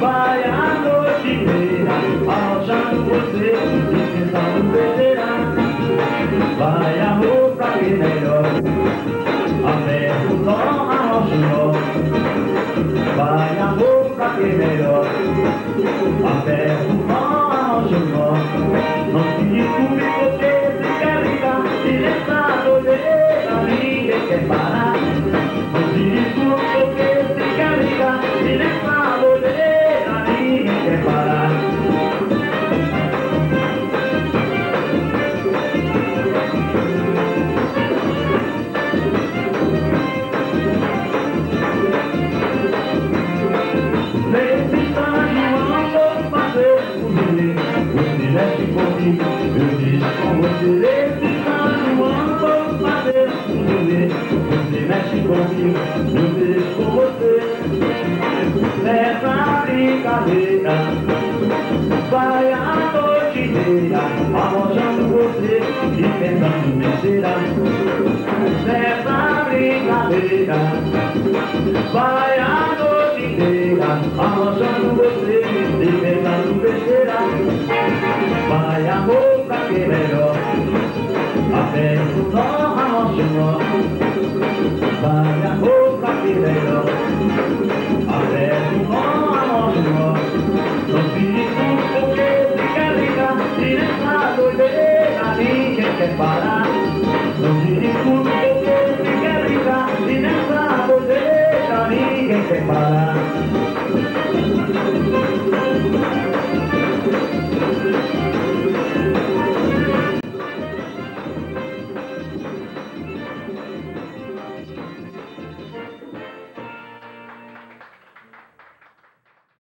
vai a noite inteira Arrojando você e pensando besteira vabbè no non ti curi potete carità se ne stato della vita che farà. Non ti curi potete carità se ne stato della vita che farà. Comigo, eu deixo com você Nessa brincadeira Vai a noite inteira Arrojando você e pensando besteira Nessa brincadeira Vai a noite inteira Arrojando você e pensando besteira Vai amor pra que melhor Para. Los